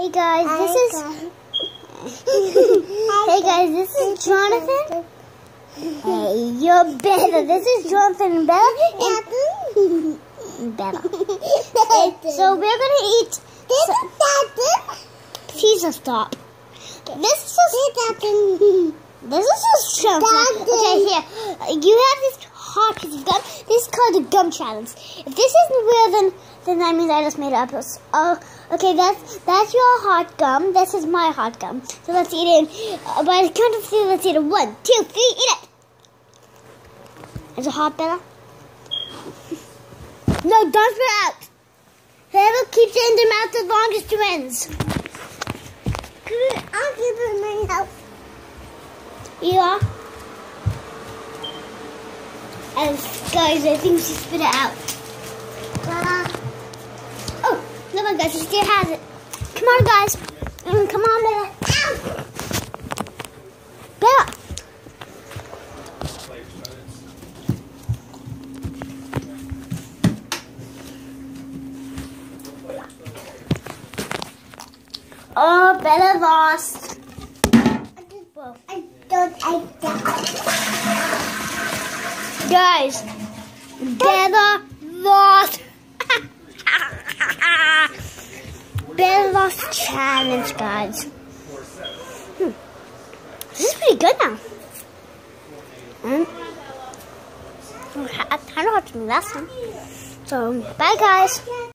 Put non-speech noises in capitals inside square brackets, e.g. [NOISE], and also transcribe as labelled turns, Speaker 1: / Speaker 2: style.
Speaker 1: Hey guys, this is. hey guys, this is Jonathan. Hey, you're Bella. This is Jonathan and Bella. And Bella. so we're gonna eat. Please stop. This is. This is something. Okay, here. You have this hot piece of gum. This is called the gum challenge. If this isn't real, then then that means I just made it up. Oh, okay, that's that's your hot gum. This is my hot gum. So let's eat it. Uh, by the count of three, let's eat it. One, two, three, eat it. Is it hot, Bella? no, don't spit out. Whoever keeps it in their mouth the longest wins.
Speaker 2: I'll give it my help.
Speaker 1: Yeah. And guys, I think she spit it out.
Speaker 2: Uh,
Speaker 1: Oh, no one guys, she still has it. Come on, guys. Mm, come on, Bella. Bella. Oh, Bella lost.
Speaker 2: I did both. I don't like that.
Speaker 1: Guys, Bella lost. Bella [LAUGHS] lost challenge, guys. Hmm. This is pretty good now. Hmm. I kind of have to do last one. So, bye, guys.